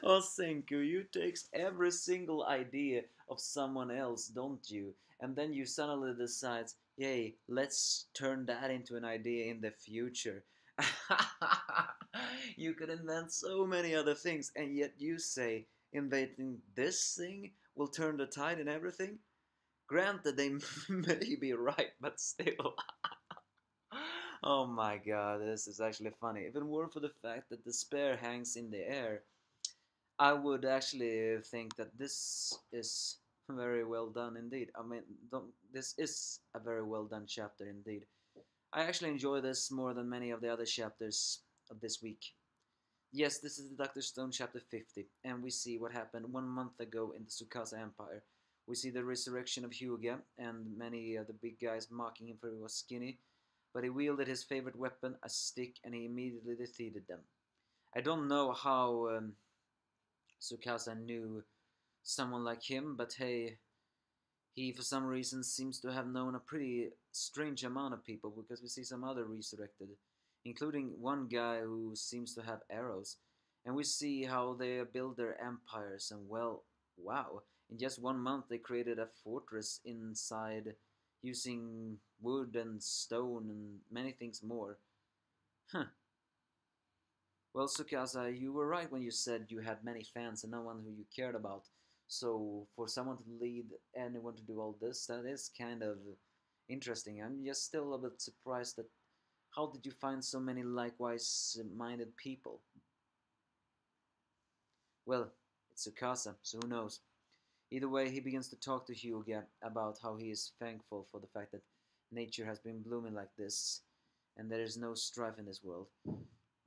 oh, Senku, you You takes every single idea of someone else, don't you? And then you suddenly decides, yay, let's turn that into an idea in the future. you could invent so many other things, and yet you say inventing this thing will turn the tide in everything? Granted, they may be right, but still. oh my god, this is actually funny. It weren't for the fact that despair hangs in the air, I would actually think that this is very well done indeed. I mean, this is a very well done chapter indeed. I actually enjoy this more than many of the other chapters of this week. Yes, this is the Doctor Stone chapter 50, and we see what happened one month ago in the Tsukasa Empire. We see the resurrection of Hyuga, and many of the big guys mocking him for he was skinny, but he wielded his favorite weapon, a stick, and he immediately defeated them. I don't know how um, Tsukasa knew someone like him, but hey, he for some reason seems to have known a pretty strange amount of people because we see some other resurrected, including one guy who seems to have arrows, and we see how they build their empires, and well, wow, in just one month they created a fortress inside using wood and stone and many things more. Huh. Well, Tsukasa, you were right when you said you had many fans and no one who you cared about. So, for someone to lead anyone to do all this, that is kind of interesting. I'm just still a bit surprised that how did you find so many likewise minded people? Well, it's Tsukasa, so who knows? Either way, he begins to talk to Hyuga about how he is thankful for the fact that nature has been blooming like this and there is no strife in this world.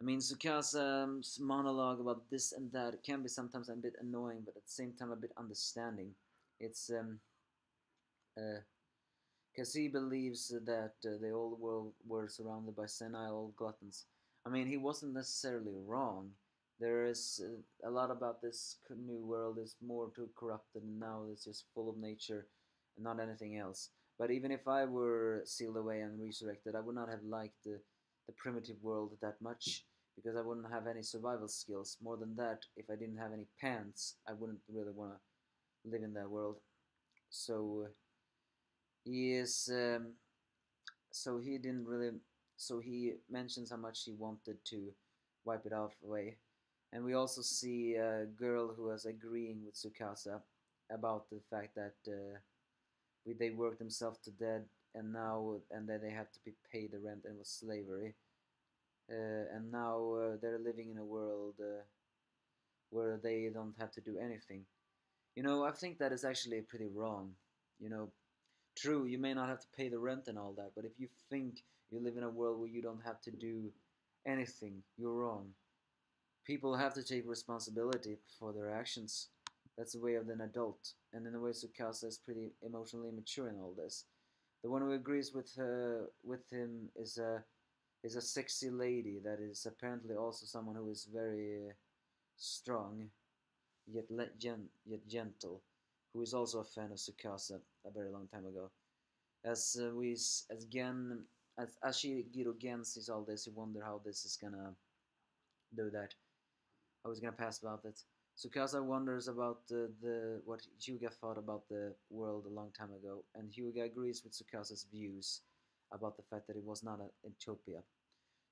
I mean, Tsukasa's monologue about this and that can be sometimes a bit annoying, but at the same time a bit understanding. It's um, because uh, he believes that uh, the old world were surrounded by senile old gluttons. I mean, he wasn't necessarily wrong. There is uh, a lot about this new world is more too corrupted, now it's just full of nature and not anything else. But even if I were sealed away and resurrected, I would not have liked the, the primitive world that much because I wouldn't have any survival skills. More than that, if I didn't have any pants, I wouldn't really want to live in that world. So he is. Um, so he didn't really. So he mentions how much he wanted to wipe it off away, and we also see a girl who was agreeing with Tsukasa about the fact that uh, they worked themselves to death, and now and then they have to be paid the rent and was slavery and now uh, they're living in a world uh, where they don't have to do anything. You know, I think that is actually pretty wrong. You know, true, you may not have to pay the rent and all that, but if you think you live in a world where you don't have to do anything, you're wrong. People have to take responsibility for their actions. That's the way of an adult. And in a way, Tsukasa is pretty emotionally mature in all this. The one who agrees with uh, with him is a uh, is a sexy lady that is apparently also someone who is very strong, yet gen yet gentle, who is also a fan of Tsukasa a very long time ago. As uh, we as Gen as Ashiguro Gen sees all this, he wonder how this is gonna do that. How he's gonna pass about it. Tsukasa wonders about the, the what Hyuga thought about the world a long time ago, and Hyuga agrees with Tsukasa's views about the fact that it was not a utopia.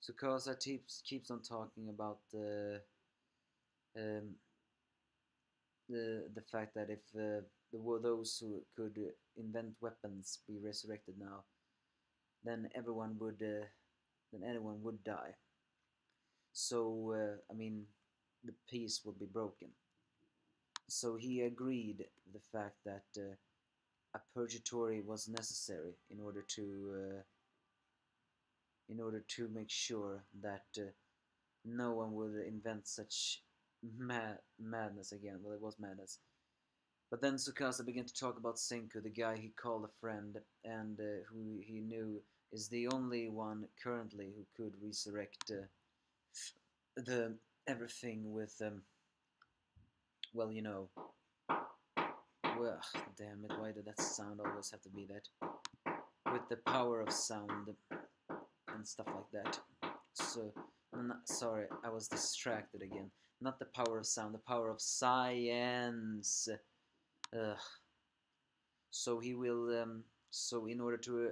Tsukasa keeps keeps on talking about the um, the the fact that if uh, were those who could invent weapons be resurrected now, then everyone would uh, then anyone would die. So uh, I mean, the peace would be broken. So he agreed the fact that uh, a purgatory was necessary in order to uh, in order to make sure that uh, no one would invent such mad madness again. Well, it was madness. But then Tsukasa began to talk about Senku, the guy he called a friend, and uh, who he knew is the only one currently who could resurrect uh, the everything with, um, well, you know, well, damn it, why did that sound always have to be that? With the power of sound and stuff like that. So not, sorry, I was distracted again. Not the power of sound, the power of science. Ugh. So he will. Um, so in order to uh,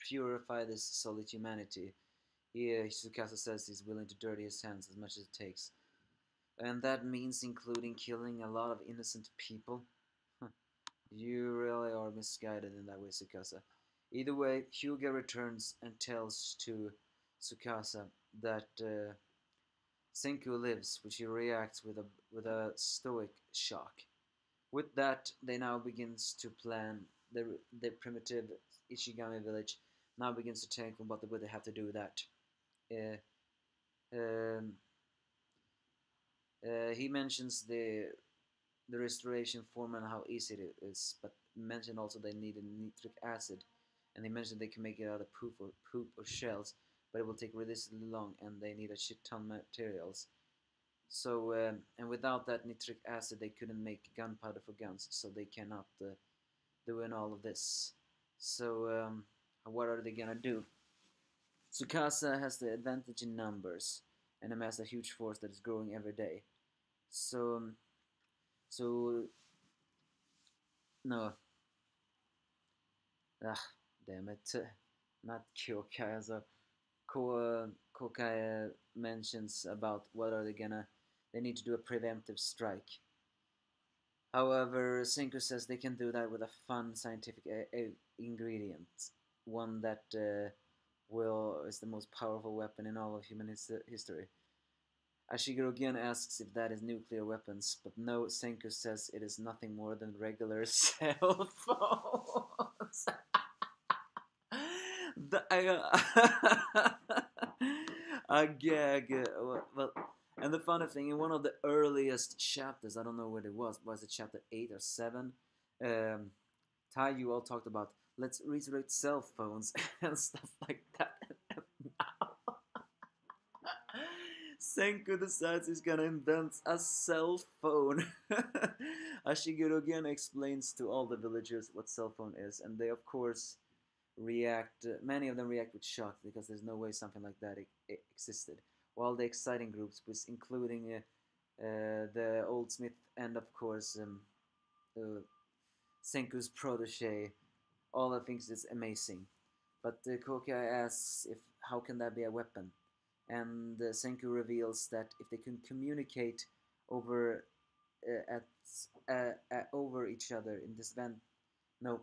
purify this solid humanity, he, uh, Tsukasa says he's willing to dirty his hands as much as it takes, and that means including killing a lot of innocent people. You really are misguided in that way, Tsukasa. Either way, Hyuga returns and tells to Tsukasa that uh, Senku lives, which he reacts with a with a stoic shock. With that, they now begins to plan the the primitive Ishigami village. Now begins to think about what they have to do with that. Uh, um, uh, he mentions the the restoration form and how easy it is, but mentioned also they needed nitric acid, and they mentioned they can make it out of poop or poop or shells, but it will take ridiculously long, and they need a shit ton of materials. So, um, and without that nitric acid, they couldn't make gunpowder for guns, so they cannot uh, do in all of this. So, um, what are they gonna do? Tsukasa has the advantage in numbers and amassed a huge force that is growing every day. So, um, so no. Ah, damn it. Uh, not Kyokai. So, Ko, Kokai uh, mentions about what are they gonna. They need to do a preemptive strike. However, Senku says they can do that with a fun scientific a- a- ingredient, one that uh, will is the most powerful weapon in all of human his- history. Ashiguro again asks if that is nuclear weapons, but no, Senku says it is nothing more than regular cell phones. The, uh, a gag. Uh, well, and the funny thing, in one of the earliest chapters, I don't know what it was, was it chapter 8 or 7? Um, Tai, you all talked about let's resurrect cell phones and stuff like that. Senku decides he's gonna invent a cell phone. Ashiguro again explains to all the villagers what cell phone is, and they of course react. Uh, many of them react with shock because there's no way something like that existed. While the exciting groups, was including uh, uh, the old Smith and of course um, uh, Senku's protege, all the things is amazing. But uh, asks if how can that be a weapon? and uh, Senku reveals that if they can communicate over uh, at uh, uh, over each other in this event, no.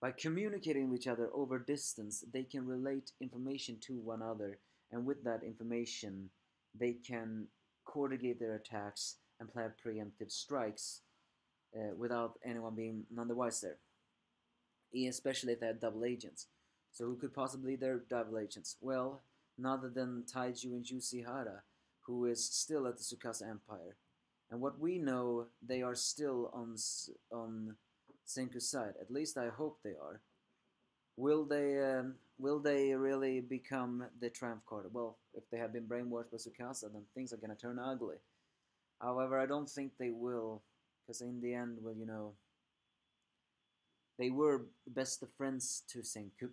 By communicating with each other over distance, they can relate information to one another, and with that information, they can coordinate their attacks and plan preemptive strikes uh, without anyone being none the wiser. Especially if they had double agents. So who could possibly their double agents? Well, none other than Taiju and Yusihara, who is still at the Tsukasa Empire. And what we know, they are still on on Senku's side. At least I hope they are. Will they um, will they really become the Triumph Card? Well, if they have been brainwashed by Tsukasa, then things are gonna turn ugly. However, I don't think they will, because in the end, well, you know, they were best of friends to Senku.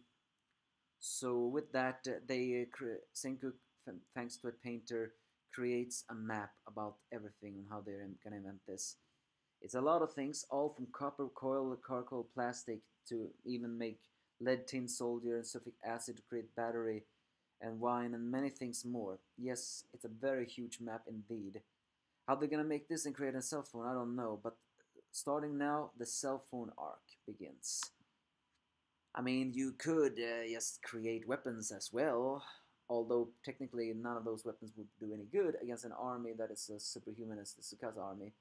So with that, uh, they uh, Senku, thanks to a painter, creates a map about everything and how they're gonna invent this. It's a lot of things, all from copper coil, charcoal, plastic, to even make lead tin soldier and sulfuric acid to create battery and wine and many things more. Yes, it's a very huge map indeed. How they're gonna make this and create a cell phone, I don't know, but starting now, the cell phone arc begins. I mean, you could uh, just create weapons as well, although technically none of those weapons would do any good against an army that is as superhuman as the Tsukasa army.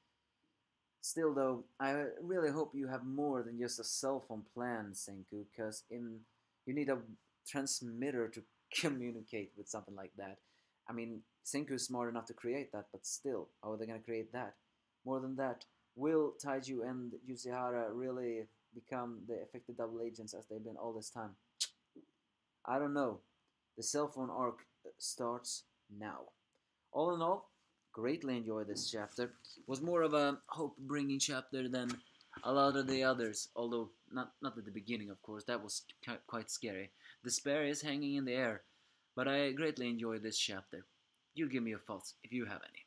Still, though, I really hope you have more than just a cell phone plan, Senku, because in you need a transmitter to communicate with something like that. I mean, Senku is smart enough to create that, but still, how are they going to create that? More than that, will Taiju and Yusihara really become the effective double agents as they've been all this time? I don't know. The cell phone arc uh, starts now. All in all, greatly enjoyed this chapter. Was more of a hope-bringing chapter than a lot of the others, although not not at the beginning, of course. That was quite scary. Despair is hanging in the air, But I greatly enjoyed this chapter. You give me your thoughts if you have any.